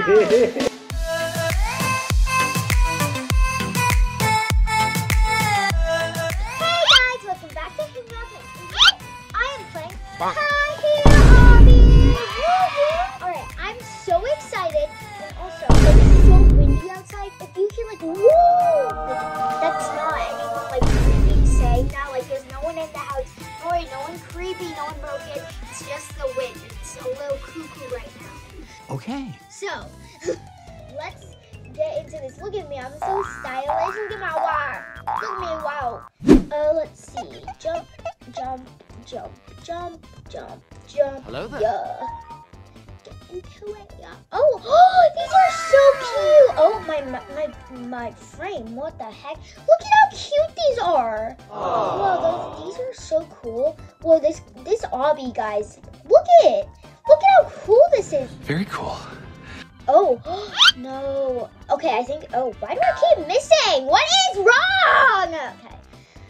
Hey guys, welcome back to I am playing Alright, I'm so excited and also it's so windy outside. If you hear like that's not anyone like saying that. Like there's no one in the house. No one creepy, no one broken. It's just the wind. It's a little cuckoo right now. Okay. So, get into this. Look at me, I'm so stylish. Look at my wow. Look at me, wow. Uh, let's see. Jump, jump, jump, jump, jump, jump. Hello there. Yeah. Get into it, yeah. Oh, these are so cute. Oh, my, my, my frame. What the heck? Look at how cute these are. Whoa, those, these are so cool. Whoa, this, this obby, guys. Look at it. Look at how cool this is. Very cool. Oh, no. Okay, I think, oh, why do I keep missing? What is wrong? Okay,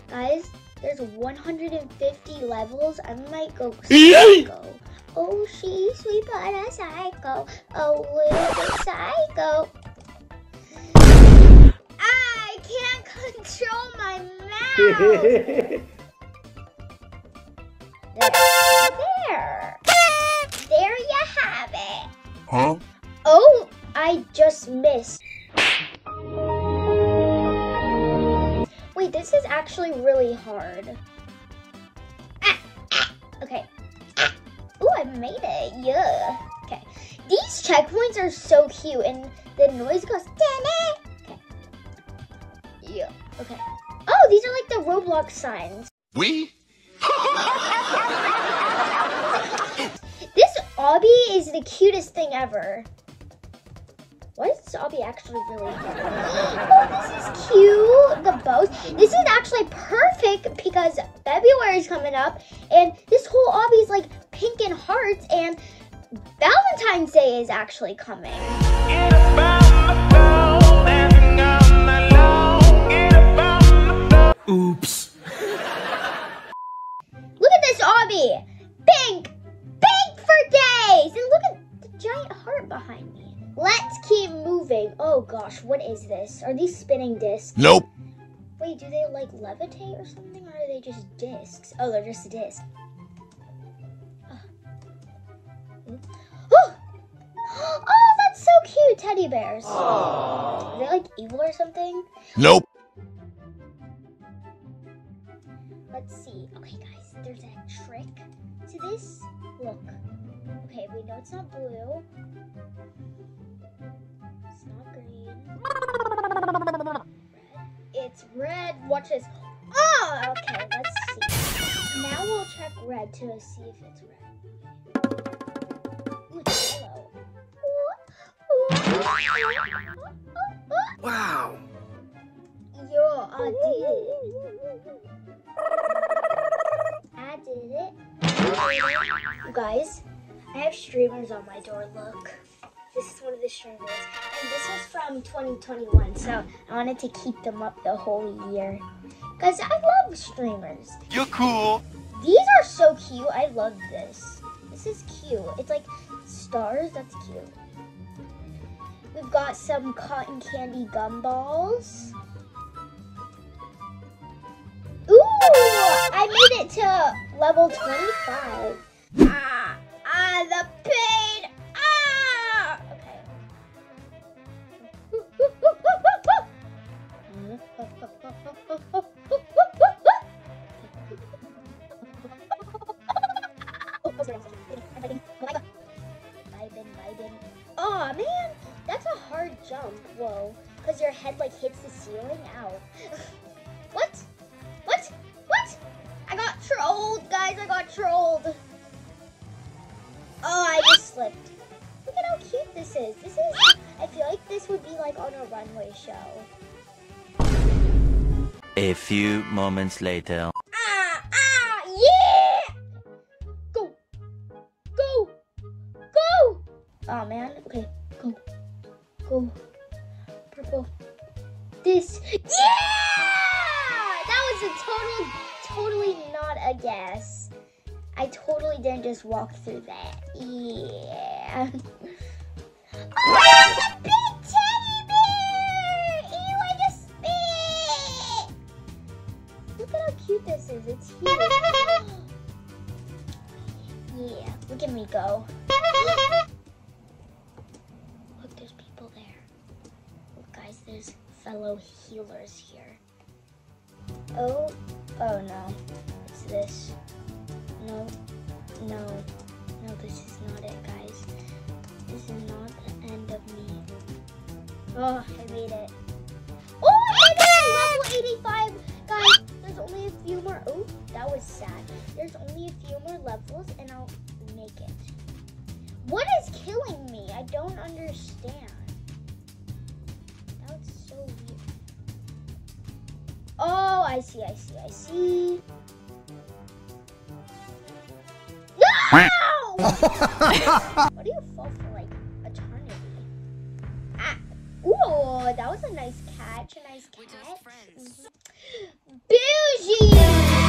guys, there's 150 levels. I might go psycho. Oh, she's sweet but a psycho. A little bit psycho. I can't control my mouth. There. There you have it. Huh? Oh, I just missed. Wait, this is actually really hard. Ah, Okay. Oh, I made it. Yeah. Okay. These checkpoints are so cute, and the noise goes. Okay. Yeah. Okay. Oh, these are like the Roblox signs. We? This obby is the cutest thing ever. Why is this obby actually really Oh, this is cute. The bows. This is actually perfect because February is coming up and this whole obby is like pink and hearts and Valentine's Day is actually coming. Let's keep moving. Oh gosh, what is this? Are these spinning discs? Nope. Wait, do they like levitate or something, or are they just discs? Oh, they're just discs. Oh, oh, oh that's so cute, teddy bears. Are they like evil or something? Nope. Let's see. Okay, guys, there's a trick to this. Look. Okay, we know it's not blue. It's not green. Red. It's red. Watch this. Oh, okay, let's see. Now we'll check red to see if it's red. Ooh, it's yellow. Wow. Yo, I did it. I did it. You guys, I have streamers on my door. Look. This is one of the streamers. And this was from 2021, so I wanted to keep them up the whole year. Because I love streamers. You're cool. These are so cute. I love this. This is cute. It's like stars. That's cute. We've got some cotton candy gumballs. Ooh! I made it to level 25. Ah! Ah! Because your head like hits the ceiling. Ow. what? What? What? I got trolled, guys. I got trolled. Oh, I just slipped. Look at how cute this is. This is. I feel like this would be like on a runway show. A few moments later. Ah! Ah! Yeah! Go! Go! Go! Oh man. Okay. Go. Go. This. Yeah! That was a total, totally not a guess. I totally didn't just walk through that. Yeah. Oh, a big teddy bear! Ew, I just spit! Look at how cute this is. It's huge. yeah, look at me go. Look, there's people there. Look, guys, there's fellow healers here. Oh, oh no. It's this. No, no, no, this is not it, guys. This is not the end of me. Oh, I made it. Oh, I made it! Level 85! Guys, there's only a few more. Oh, that was sad. There's only a few more levels and I'll make it. What is killing me? I don't understand. I see, I see, I see. No! what do you fall for like eternity? Ah. Ooh, that was a nice catch, a nice catch. Mm-hmm. Bougie!